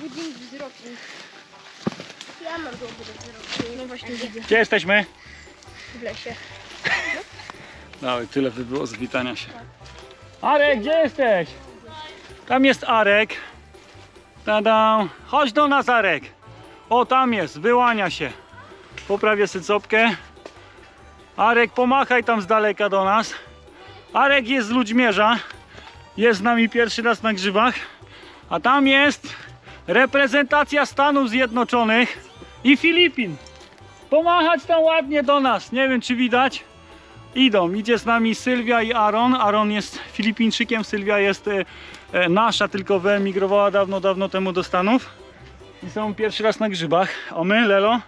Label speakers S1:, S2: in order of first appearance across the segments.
S1: Budyń wzrokiem. Ja mam dobry wzrok. No właśnie widzę
S2: Gdzie jesteśmy?
S1: w lesie.
S2: No i tyle by było z witania się. Arek, gdzie jesteś? Tam jest Arek. Tada. Chodź do nas, Arek. O, tam jest, wyłania się. Poprawię sycopkę. Arek, pomachaj tam z daleka do nas. Arek jest z Ludźmierza. Jest z nami pierwszy raz na grzybach. A tam jest reprezentacja Stanów Zjednoczonych i Filipin. Pomachać tam ładnie do nas. Nie wiem, czy widać. Idą. Idzie z nami Sylwia i Aaron. Aaron jest Filipińczykiem, Sylwia jest e, e, nasza, tylko wyemigrowała dawno, dawno temu do Stanów. I są pierwszy raz na grzybach. O my, Lelo,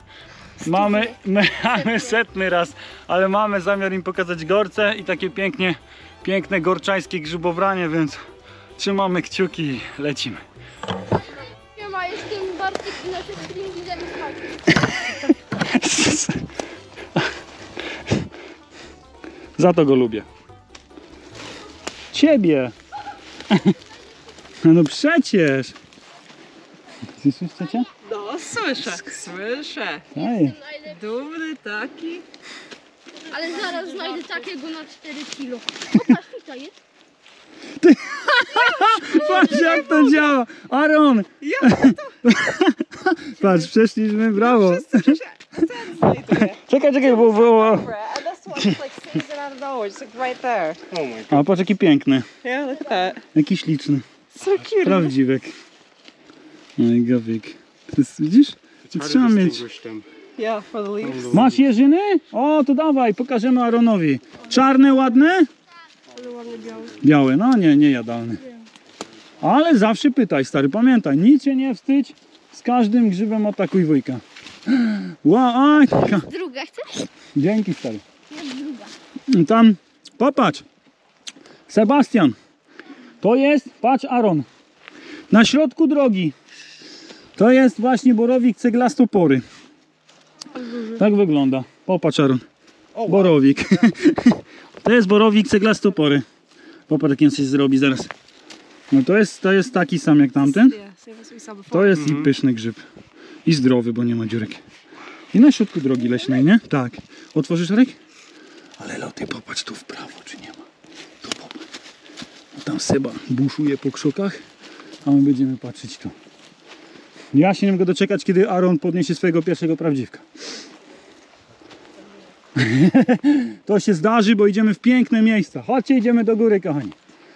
S2: mamy, my mamy setny raz, ale mamy zamiar im pokazać gorce i takie pięknie, piękne gorczańskie grzybobranie, więc trzymamy kciuki i lecimy.
S1: Bartek i nasze stringi.
S2: Za to go lubię. Ciebie! No przecież! Słyszysz cię?
S3: No, słyszę, słyszę.
S2: Ej.
S3: Dumny taki.
S1: Ale zaraz znajdę takiego na 4 kilo. Popatrz, tutaj jest.
S2: Patrz jak to działa! Aaron! Patrz, przeszliśmy, brawo! Czekaj, czekaj, bo
S3: right there.
S2: A patrz jaki piękny,
S3: Yeah, look at that.
S2: jaki śliczny,
S3: So cute.
S2: prawdziwek. No i gawyk. To jest, widzisz? To trzeba mieć.
S3: Yeah.
S2: Masz jeżyny? O, to dawaj, pokażemy Aaronowi. Czarne, ładne? Białe, no nie, nie jadalne. Ale zawsze pytaj, stary, pamiętaj, nic się nie wstydź, z każdym grzybem atakuj wujka. Wow, aj, taka-
S1: Druga chcesz?
S2: dzięki stary.
S1: Jest druga.
S2: Tam, popatrz, Sebastian, to jest, patrz Aaron, na środku drogi, to jest właśnie borowik ceglastopory. Tak wygląda, popatrz Aaron, borowik. To jest borowik ceglastopory. Popatrz jak on coś zrobi zaraz. No to jest, to jest taki sam jak tamten. To jest i pyszny grzyb. I zdrowy, bo nie ma dziurek. I na środku drogi leśnej, nie? Tak. Otworzysz Arek? Ale loty, popatrz tu w prawo, czy nie ma. Tu popatrz. No tam Seba buszuje po krzokach, a my będziemy patrzeć tu. Ja się nie mogę doczekać, kiedy Aaron podniesie swojego pierwszego prawdziwka. to się zdarzy, bo idziemy w piękne miejsca. Chodźcie, idziemy do góry, kochani.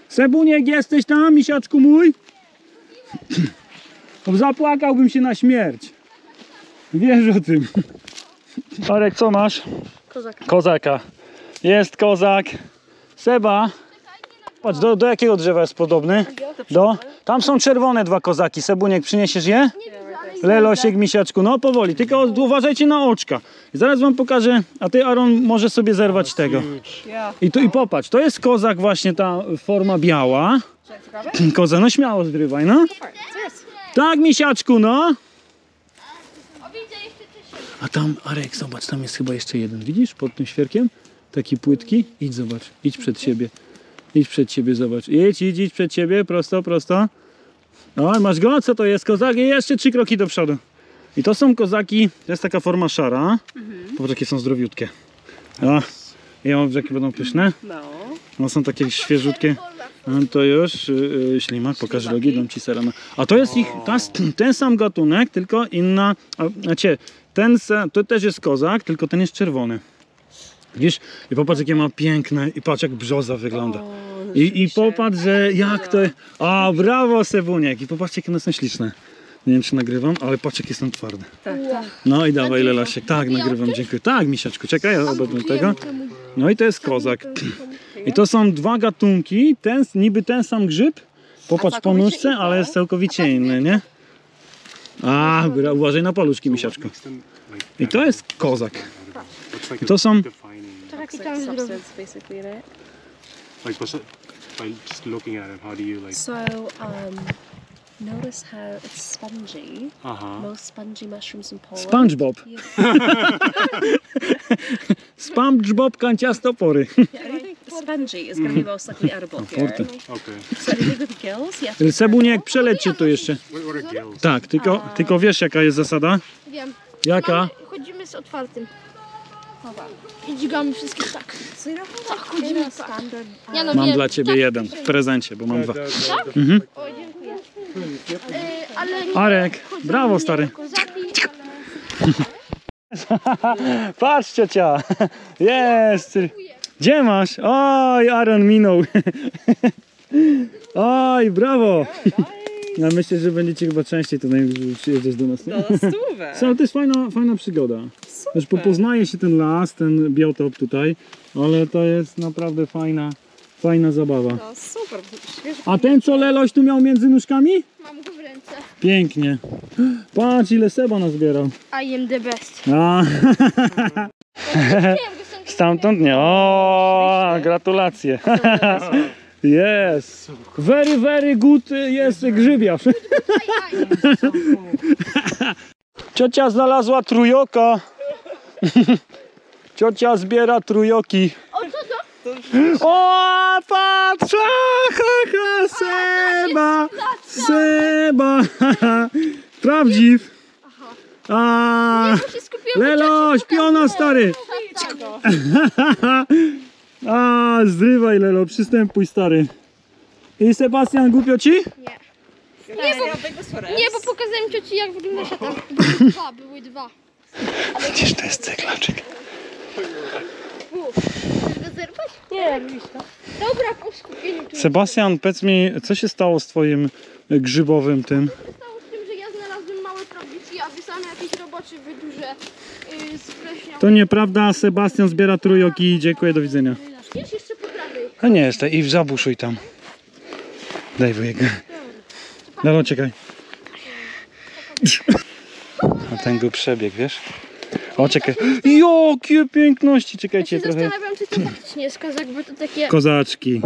S2: Sebuniek, jesteś tam, misiaczku mój? Zapłakałbym się na śmierć. Wiesz o tym. Arek, co masz?
S1: Kozaka.
S2: Kozaka. Jest kozak. Seba. Patrz, do, do jakiego drzewa jest podobny? Do? Tam są czerwone dwa kozaki. Sebuniek, przyniesiesz je? Lelosiek, misiaczku. No powoli, tylko uważajcie na oczka. Zaraz wam pokażę, a ty Aaron może sobie zerwać tego.
S3: Yeah.
S2: I tu i popatrz, to jest kozak właśnie ta forma biała. Koza, no śmiało zgrywaj, no. Tak, misiaczku, no. A tam, Arek, zobacz, tam jest chyba jeszcze jeden. Widzisz, pod tym świerkiem? Taki płytki. Idź, zobacz. Idź przed siebie. Idź przed siebie, zobacz. Idź, idź, idź przed siebie, prosto, prosto. O, masz go? Co to jest? Kozak? I jeszcze trzy kroki do przodu. I to są kozaki, to jest taka forma szara. Popatrz, jakie są zdrowiutkie. O, ja mam, jakie będą pyszne.
S3: No.
S2: No są takie świeżutkie. No to już yy, ślimak, pokaż rogi, dam ci serana. A to jest ich, jest ten sam gatunek, tylko inna, a, znaczy, ten, to też jest kozak, tylko ten jest czerwony. Widzisz? I popatrz jakie ma piękne, i patrz jak brzoza wygląda. I, I popatrz, że jak to, a brawo Sebuniek, i popatrzcie jakie one są śliczne. Nie wiem czy nagrywam, ale patrz jakie są twarde.
S3: Tak, tak.
S2: No i dawaj Lelasiek, tak nagrywam, dziękuję. Tak misiaczku, czekaj, ja obejdę tego. No i to jest kozak. I to są dwa gatunki, ten, niby ten sam grzyb, popatrz po nóżce, ale jest całkowicie inny, nie? A, bra, uważaj na paluszki, misiaczku. I to jest kozak. I to są,
S1: Taki tam
S3: like
S1: zrobił.
S3: substance basically in it.
S4: Like, what's it? By just looking at him, how do you like?
S5: So, um, notice how it's spongy.
S4: Uh huh.
S5: Most spongy mushrooms in Poland.
S2: SpongeBob.
S5: Yeah,
S2: SpongeBob kanciastopory.
S5: yeah, anything. spongy is going to be most likely edible here.
S4: Okay.
S5: So anything with gills, to
S2: Sebuniek, przeleć cię tu jeszcze.
S4: What, what are gills?
S2: Tak, tylko, tylko wiesz jaka jest zasada?
S1: Wiem.
S2: Jaka?
S1: Mamy, chodzimy z otwartym. I dźgamy wszystkie tak. Tak, chodzimy tak.
S5: standard
S1: Ja no
S2: Mam
S1: wiem,
S2: dla ciebie
S1: tak,
S2: jeden w prezencie, bo mam dwa.
S1: O, dziękuję. E, ale nie
S2: Arek,
S1: chodzą
S2: brawo
S1: nie
S2: stary. Patrz ciocia, jest. Gdzie masz? Oj, Aaron minął. Oj, brawo. Ja myślę, że będziecie chyba częściej tutaj przyjeżdżać do nas. Nie?
S3: Stówę.
S2: Co, to jest fajna, fajna przygoda. Też po- poznaje się ten las, ten biotop tutaj, ale to jest naprawdę fajna, fajna zabawa.
S3: No super, świeży
S2: A ten co Leloś tu miał między nóżkami?
S1: mam go w ręce.
S2: Pięknie. Patrz ile Seba nazbierał.
S1: I am the best.
S2: A, stamtąd nie. O, gratulacje. Yes. Very, very good jest grzybiarz. Ciocia znalazła trujoka. Ciocia zbiera trujoki.
S1: O, co to?
S2: O, patrz! Ha, ha, Seba! Seba! Prawdziw! A, Lelo, śpiona stary! A, zrywaj Lelo, przystępuj stary. I Sebastian, głupio ci?
S1: Nie, bo, nie, bo pokazałem cioci jak wygląda szatan. Były dwa, były dwa.
S2: Przecież to jest.
S1: Chcesz go zerwać? Nie, Dobra, po skupieniu tu.
S2: Sebastian, powiedz mi, co się stało z twoim grzybowym tym?
S1: Stało z tym, że ja znalazłem małe probiki, a wy same jakieś robocze wy duże yy, spleśniały.
S2: To nieprawda, Sebastian zbiera trujoki. Dziękuję, do widzenia. A nie jest, i zabuszuj tam. Daj wujek. No, czekaj. A ten go przebieg, wiesz? O, czekaj. Jakie piękności!
S1: Ja
S2: Czekajcie
S1: się
S2: trochę.
S1: zastanawiam, czy to faktycznie jest kozak, bo to takie...
S2: Kozaczki.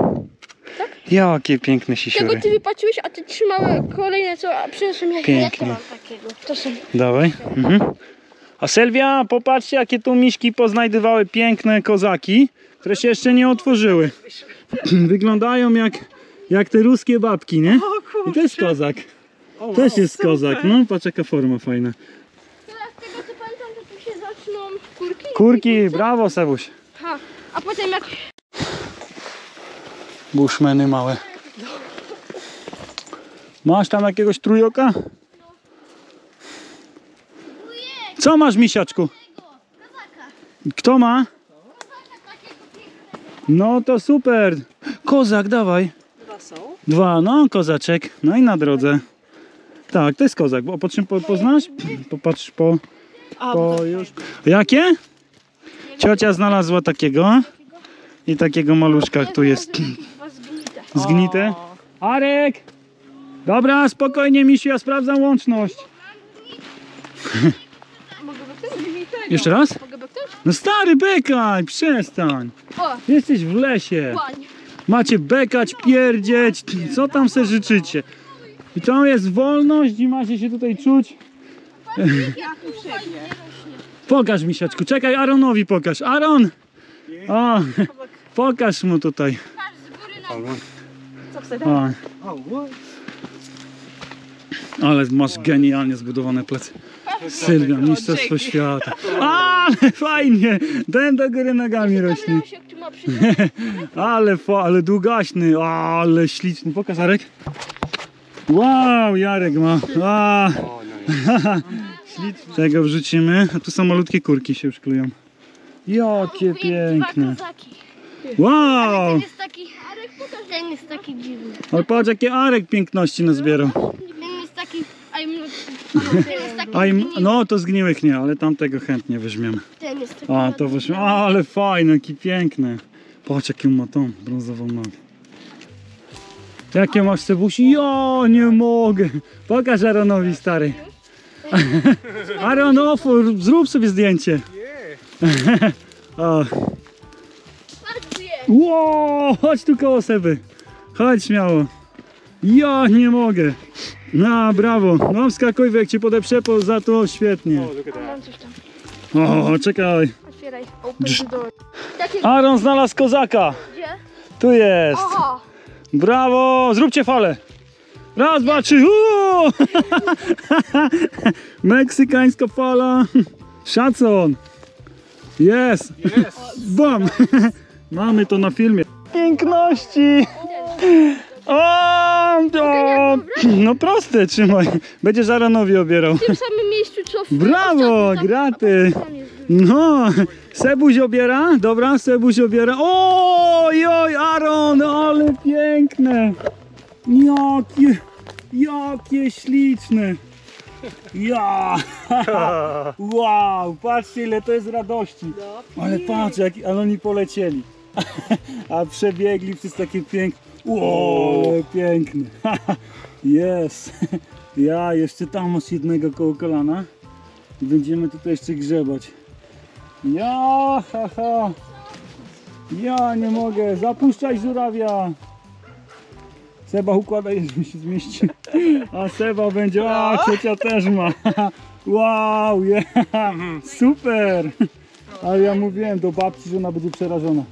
S2: Jakie piękne
S1: Tego
S2: sisiury.
S1: ty wypatrzyłeś, a ty trzymałeś kolejne, co a jak ja
S2: Pięknie.
S1: mam takiego. To są...
S2: Dawaj. Mhm. A Sylwia, popatrzcie, jakie tu miśki poznajdywały piękne kozaki, które się jeszcze nie otworzyły. Wyglądają jak, jak te ruskie babki, nie? I to jest kozak. Też jest kozak. No, patrz jaka forma fajna.
S1: Teraz z tego co pamiętam, to tu się zaczną kurki.
S2: Kurki, brawo Sebuś.
S1: Ha, a potem jak...
S2: Bushmeny małe. Masz tam jakiegoś trujoka? Co masz, misiaczku? Kto ma? No to super. Kozak, dawaj.
S3: Dwa są.
S2: Dwa, no kozaczek. No i na drodze. Tak, to jest kozak. Bo po czym po, poznasz? Popatrz po, po już. Jakie? Ciocia znalazła takiego. I takiego maluszka tu jest
S1: zgnite.
S2: Arek! Dobra, spokojnie misiu, ja sprawdzam łączność. Jeszcze raz? No stary, bekaj, przestań.
S1: O,
S2: Jesteś w lesie. Macie bekać, pierdzieć, co tam se życzycie. I to jest wolność i macie się tutaj czuć. Pokaż misiaczku, czekaj Aaronowi pokaż. Aaron! O, pokaż mu tutaj. O. Ale masz genialnie zbudowane plecy. Sylwia, mistrzostwo świata. Ale fajnie! Ten do góry nogami rośnie. Ale, fa, ale długaśny, ale śliczny. Pokaż Arek. Wow, Jarek ma. A, tego wrzucimy. A tu są malutkie kurki się już klują. Jakie piękne. Wow!
S1: Ten jest taki... Ten jest taki dziwny.
S2: Ale patrz jakie Arek piękności nazbierał.
S1: Ten jest taki... I'm not...
S2: A im, no to zgniłych nie, ale tamtego chętnie weźmiemy.
S1: Ten jest taki...
S2: A to weźmiemy. A, ale fajne, jakie piękne. Patrz jakie ma tą brązową nogę. Jakie masz cebusi? Ja nie mogę. Pokaż Aaronowi stary. Aaron, ofur, zrób sobie zdjęcie. o. Wow, chodź tu koło Seby. Chodź śmiało. Ja nie mogę. No, brawo. No, wskakuj, jak cię podeprze, po za to świetnie.
S1: Mam coś tam.
S2: O, czekaj.
S1: Otwieraj. Open the door. Takie
S2: Aaron znalazł kozaka.
S1: gdzie?
S2: Tu jest.
S1: Aha.
S2: Brawo! Zróbcie falę. Raz, dwa, trzy. Meksykańska fala. Szacun. Jest. Bam. Mamy to na filmie. Piękności. O, o, no proste, trzymaj. Będziesz Aaronowi obierał.
S1: W tym samym miejscu co w
S2: Brawo, graty. No, Sebuś obiera, dobra, Sebuś obiera. Oj, oj, Aaron, ale piękne. Jakie, jakie śliczne. Ja, wow, patrzcie ile to jest radości. Ale patrz, jak ale oni polecieli. A przebiegli przez takie piękne. Wow, ale piękne. Jest. Ja, jeszcze tam masz jednego koło kolana. I będziemy tutaj jeszcze grzebać. Ja, ha, ha. Ja nie mogę. Zapuszczaj żurawia. Seba układaj, żeby się zmieścił. A Seba będzie, a ciocia też ma. Wow, yeah. super. Ale ja mówiłem do babci, że ona będzie przerażona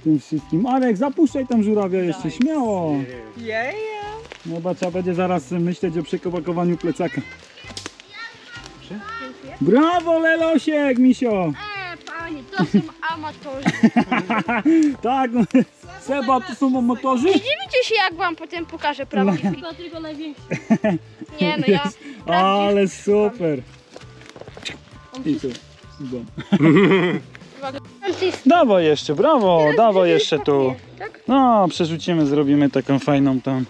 S2: tym wszystkim. Arek, zapuszczaj tam żurawia jeszcze, śmiało.
S3: Yeah, yeah.
S2: No bo trzeba będzie zaraz myśleć o przekopakowaniu plecaka. Brawo Lelosiek, misio!
S1: E, panie, to są amatorzy.
S2: Tak, no, Seba, to są amatorzy?
S1: Nie dziwicie się jak wam potem pokażę prawdziwki. Dlatego największy. Nie no, ja...
S2: Ale super. I tu. Dawaj jeszcze, brawo, dawaj jeszcze tu.
S1: Tak?
S2: No, przerzucimy, zrobimy taką fajną tam.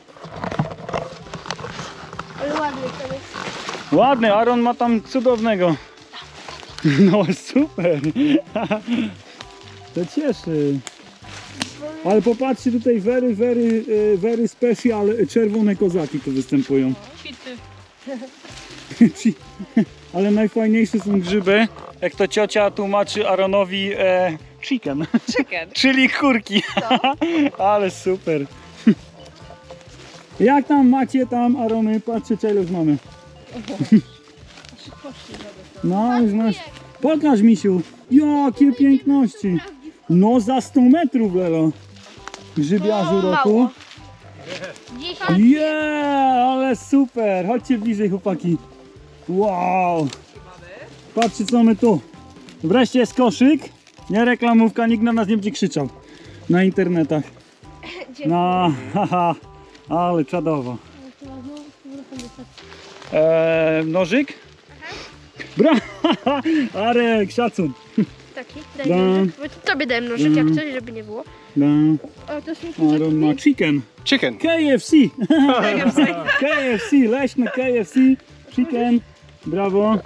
S1: Ale ładnie to jest.
S2: Ładny, Aaron ma tam cudownego. No super. To cieszy. Ale popatrzcie tutaj, very, very, e, very special czerwone kozaki tu występują. Ci- Ale najfajniejsze są grzyby, jak to ciocia tłumaczy Aaronowi e, chicken,
S3: Chicken.
S2: czyli kurki. Ale super. Jak tam macie tam Arony? Patrzcie, co ile już mamy. No, już masz. Pokaż misiu. Jakie piękności. No za 100 metrów, Lelo. Grzybiarzu
S1: O,
S2: roku.
S1: mało.
S2: Yeah, ale super. Chodźcie bliżej, chłopaki. Wow. Patrzcie, co my tu. Wreszcie jest koszyk. Nie reklamówka, nikt na nas nie będzie krzyczał. Na internetach. No, haha. Ale czadowo. Eee, nożyk? Bra! Arek, szacun.
S1: taki, daj
S2: Da.
S1: nożyk. Tobie dałem nożyk jak
S2: Da.
S1: coś, żeby nie było.
S2: Da.
S1: O, to są
S2: Aaron ma chicken.
S4: Chicken.
S2: KFC. KFC, leśne KFC. Chicken. Brawo.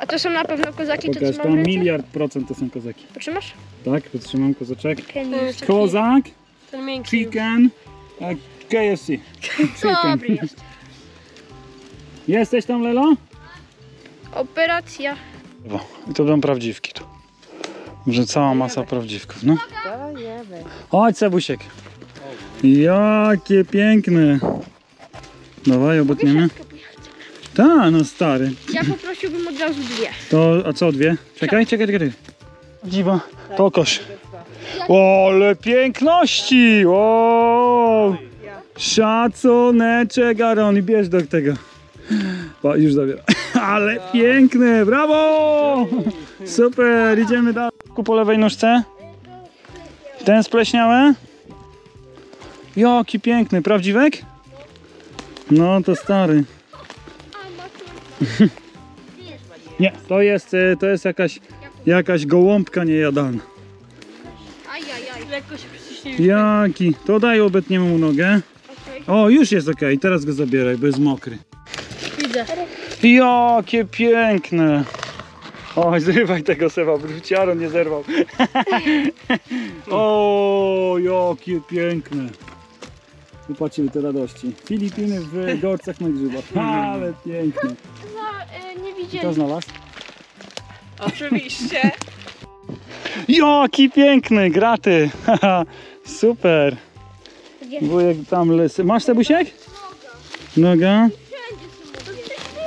S1: A to są na pewno kozaki, to
S2: Pokaż,
S1: co
S2: tam
S1: mam w ręce?
S2: miliard procent to są kozaki.
S1: Potrzymasz?
S2: Tak, podtrzymam kozaczek.
S1: You...
S2: Kozak,
S3: Ten miękki.
S2: chicken, KFC. Chicken.
S1: Dobry jest.
S2: Jesteś tam, Lelo?
S1: Operacja.
S2: I to będą prawdziwki tu. Może cała masa prawdziwków, no.
S3: Dajemy.
S2: Chodź, Sebusiek. Jakie piękne. Dawaj, obetniemy. Ta, no stary.
S1: Ja poprosiłbym od razu dwie.
S2: To, a co dwie? Czekaj, czekaj, czekaj. Dziwa, to kosz. O, ale piękności! O, szacuneczek, Aaron, i bierz do tego. O, już zabiera. Ale piękne, brawo! Super, idziemy dalej. Po lewej nóżce. Ten spleśniały. Jaki piękny, prawdziwek? No to stary. Nie, to jest, y, to jest jakaś, jakaś gołąbka niejadalna.
S1: Ajajaj.
S3: Lekko się.
S2: Jaki? To daj obetniemy mu nogę. O, już jest ok, teraz go zabieraj, bo jest mokry.
S1: Widzę.
S2: Jakie piękne! Oj, zrywaj tego Seba, wróciaro nie zerwał. o, jakie piękne. Wypłaciły te radości. Filipiny w gorcach na grzybach. Ale pięknie.
S1: No, y, nie
S2: I
S1: to
S2: znalazł?
S3: Oczywiście.
S2: Jaki piękny, graty. Super. Wujek tam lesy. Masz sebusiek? Noga.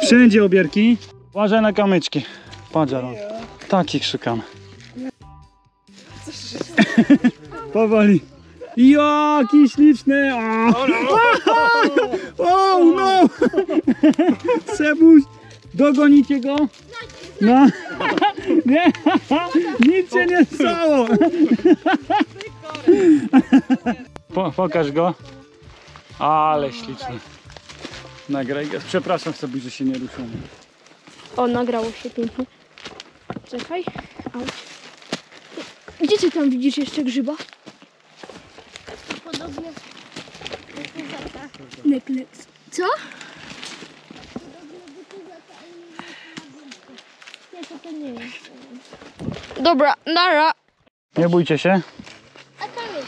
S2: Wszędzie obierki. Uważaj na kamyczki. Patrz, Aaron. Takich szukamy. Powoli. Jaki śliczny! A. O, no! Sebuś, dogonicie go? No. Nie, nic się nie stało. Po, pokaż go. Ale śliczny. Nagraj go. Przepraszam sobie, że się nie ruszył.
S1: O, nagrało się pięknie. Czekaj. Auć. Gdzie ty tam widzisz jeszcze grzyba? Neklet. Co? Nie, to to nie jest. Dobra, nara.
S2: Nie bójcie się.
S1: A tam jest.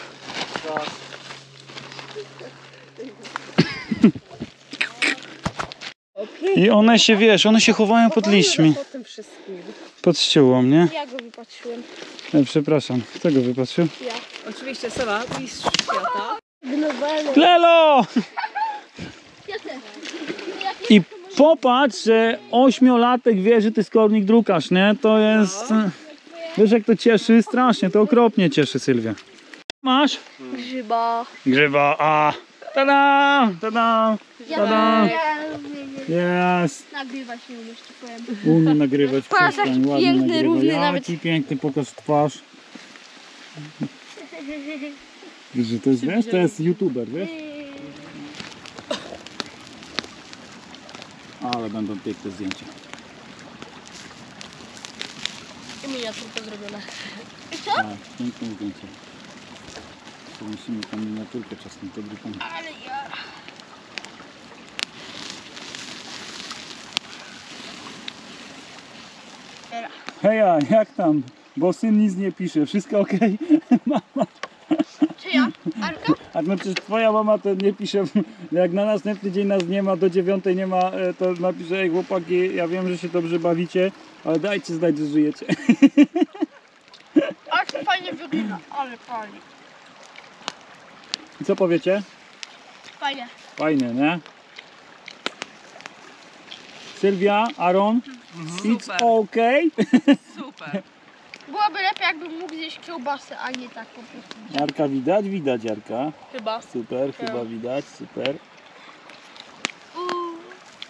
S2: I one się, wiesz, one się chowają pod liśćmi.
S3: Po tym wszystkim.
S2: Pod ściółą, nie?
S1: Ja go wypatrzyłem.
S2: E, przepraszam, kto go wypatrzył?
S3: Oczywiście Seba, mistrz świata.
S1: Globalny.
S2: Lelo! Popatrz, że ośmiolatek wie, że ty jest kornik drukarz, nie? To jest... e, Wiesz jak to cieszy? Strasznie, to okropnie cieszy Sylwia. Masz?
S1: Grzyba.
S2: Grzyba, a... Tada! Tada! Tada! Jest!
S1: Nagrywać nie umiesz, ci powiem.
S2: Umie nagrywać,
S1: Patrz, jaki
S2: ładnie
S1: piękny,
S2: nagrywa.
S1: równy
S2: Jaki
S1: nawet.
S2: piękny, pokaż twarz. Wiesz, że to jest, wiesz, to jest youtuber, wiesz? Ale będą piękne zdjęcia.
S1: Miniaturka zrobiona.
S2: Tak, piękne zdjęcie. To musimy tam miniaturkę czasem podrzucamy.
S1: Ale ja...
S2: Heja, jak tam? Bo syn nic nie pisze, wszystko ok?
S1: Ja? Arka?
S2: A no przecież twoja mama to nie pisze, jak na następny dzień nas nie ma, do dziewiątej nie ma, e, to napisze, ej chłopaki, ja wiem, że się dobrze bawicie, ale dajcie znać, że żyjecie.
S1: To fajnie wygląda. Ale fajnie.
S2: I co powiecie?
S1: Fajnie.
S2: Fajnie, nie? Sylwia, Aaron, it's okay.
S3: Super.
S1: Byłoby lepiej, jakbym mógł zjeść kiełbasę, a nie tak po prostu.
S2: Jarka widać? Widać Jarka.
S1: Chyba.
S2: Super, chyba widać, super.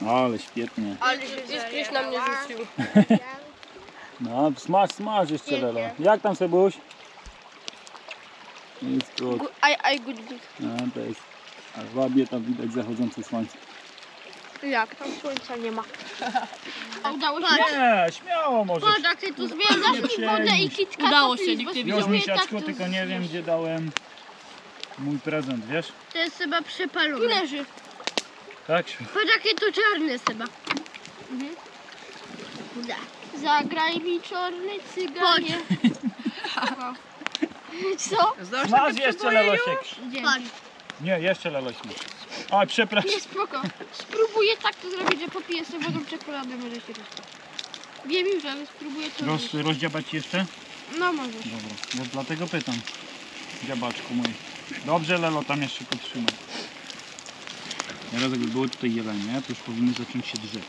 S2: Ale świetnie.
S1: Ale się Iskryś na mnie rzucił.
S2: No, smaż, smaż jeszcze Lelo. Jak tam Sebuś? Jest good.
S1: Aj, aj, good, good.
S2: No, to jest a ładnie tam widać zachodzące słońce.
S1: Jak? Tam słońca nie ma. A udało się?
S2: Nie, śmiało możesz.
S1: Patrz, jak ty tu zbierasz mi wodę i kitka.
S6: Udało się, nikt nie
S2: Już
S6: widział.
S2: misiaczku, tylko nie wiem gdzie dałem mój prezent, wiesz?
S1: To jest chyba przepalone. Tu leży.
S2: Tak?
S1: Patrz, jakie to czarne chyba. Mhm. Da. Zagraj mi czarny cyganie. Co?
S2: Masz jeszcze Lelosiek.
S1: Patrz.
S2: Nie, jeszcze masz. Oj, przepraszam.
S1: Nie, spoko. Spróbuję tak to zrobić, że popiję sobie wodą czekoladę, może się rozpać. Wiem już, ale spróbuję to
S2: Roz,
S1: zrobić.
S2: rozdziabać jeszcze?
S1: No może.
S2: Dobra, dlatego pytam. Dziabaczku mój. Dobrze Lelo, tam jeszcze podtrzymaj. Teraz jakby były tutaj jelenie, to już powinny zacząć się drzeć.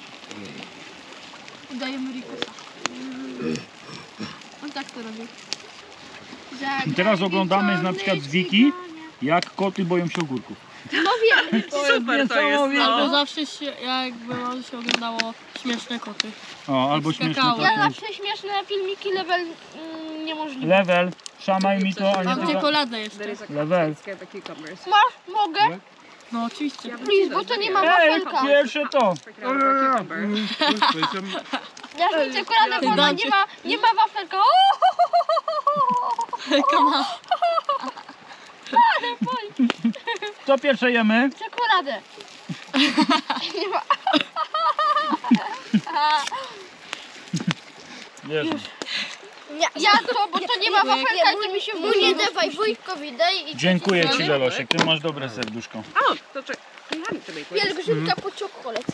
S1: Udajemy Rikusa. On tak to robi.
S2: I teraz oglądamy na przykład z Wiki, jak koty boją się ogórków.
S1: No wiem.
S3: Super to jest,
S6: Albo
S3: no.
S6: zawsze się, jakby mam się oglądało śmieszne koty.
S2: O, albo śmieszne
S6: Skakały.
S1: Ja
S2: koty.
S1: zawsze śmieszne filmiki level mm, niemożliwe.
S2: Level, szamaj mi to, a nie
S6: Mam
S2: tylko...
S6: czekoladę jeszcze.
S2: Level.
S3: scare the cucumbers.
S1: Masz? Mogę?
S6: No oczywiście.
S1: Please, bo to nie ma
S2: Ej,
S1: wafelka.
S2: pierwsze to!
S3: Freaking out about cucumber.
S1: Ona
S6: dam
S1: nie ma, nie ma wafelka. O!
S6: Kama.
S2: Co pierwsze jemy?
S1: Czekoladę. Nie ma.
S2: Jezu.
S1: Ja to, bo to nie ma wafelka, to mi się mówi. Nie dawaj wujkowi, daj i
S2: Dziękuję Ci Lelosiek, Ty masz dobre serduszko.
S3: O, to czekaj.
S1: Pielgrzymka po czokolet.